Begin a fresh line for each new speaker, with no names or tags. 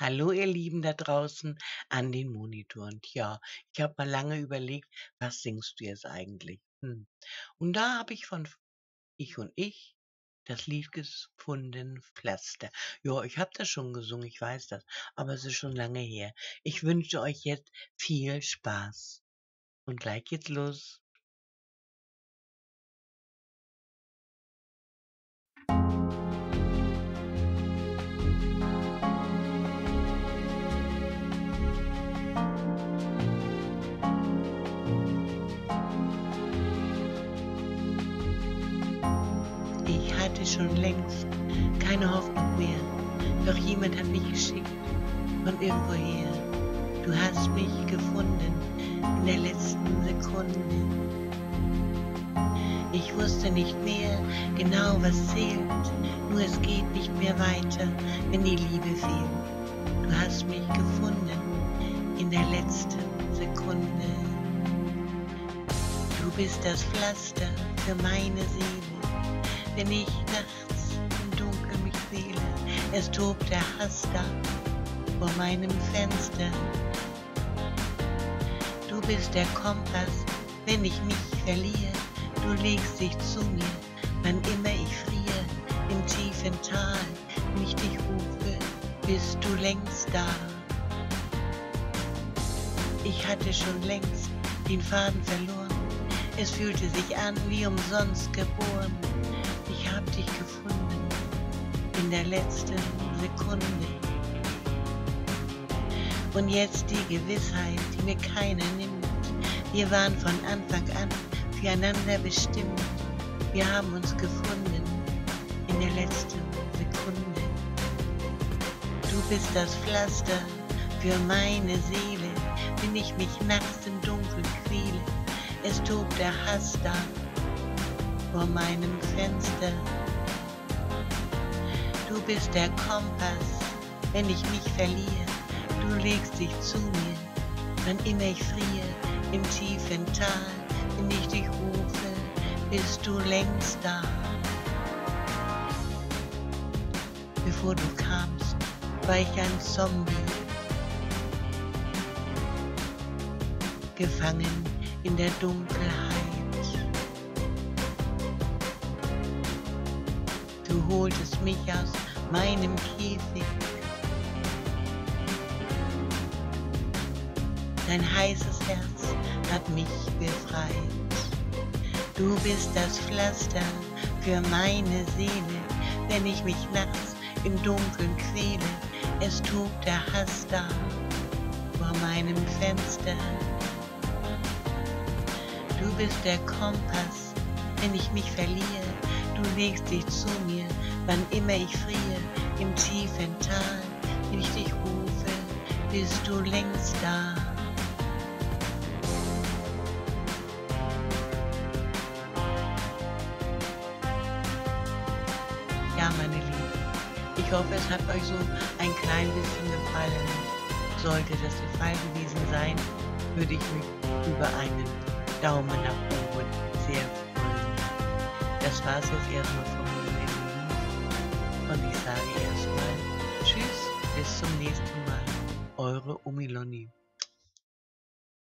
Hallo ihr Lieben da draußen an den Monitoren. Tja, ich habe mal lange überlegt, was singst du jetzt eigentlich? Hm. Und da habe ich von Ich und Ich das Lied gefunden, Pflaster. Ja, ich habe das schon gesungen, ich weiß das, aber es ist schon lange her. Ich wünsche euch jetzt viel Spaß. Und gleich geht's los. Ich schon längst keine Hoffnung mehr, doch jemand hat mich geschickt von irgendwoher. Du hast mich gefunden in der letzten Sekunde. Ich wusste nicht mehr genau, was zählt, nur es geht nicht mehr weiter, wenn die Liebe fehlt. Du hast mich gefunden in der letzten Sekunde. Du bist das Pflaster für meine Seele wenn ich nachts im Dunkeln mich wähle. Es tobt der Hass da vor meinem Fenster. Du bist der Kompass, wenn ich mich verliere. Du legst dich zu mir, wann immer ich friere. Im tiefen Tal, wenn ich dich rufe, bist du längst da. Ich hatte schon längst den Faden verloren. Es fühlte sich an wie umsonst geboren ich hab dich gefunden in der letzten Sekunde. Und jetzt die Gewissheit, die mir keiner nimmt. Wir waren von Anfang an füreinander bestimmt. Wir haben uns gefunden in der letzten Sekunde. Du bist das Pflaster für meine Seele, wenn ich mich nachts im Dunkeln quäle. Es tobt der Hass da vor meinem Fenster. Du bist der Kompass, wenn ich mich verliere. Du legst dich zu mir, wann immer ich friere. Im tiefen Tal, wenn ich dich rufe, bist du längst da. Bevor du kamst, war ich ein Zombie. Gefangen in der Dunkelheit. Du holtest mich aus meinem Käfig. Dein heißes Herz hat mich befreit. Du bist das Pflaster für meine Seele, wenn ich mich nachts im Dunkeln quäle. Es tobt der Hass da vor meinem Fenster. Bist der Kompass, wenn ich mich verliere Du legst dich zu mir, wann immer ich friere, im tiefen Tal, wenn ich dich rufe, bist du längst da. Ja, meine Lieben, ich hoffe, es hat euch so ein klein bisschen gefallen. Sollte das der Fall gewesen sein, würde ich mich über einen Daumen nach oben sehr freuen das war es jetzt erstmal von mir. Und ich sage erstmal Tschüss, bis zum nächsten Mal. Eure Umiloni.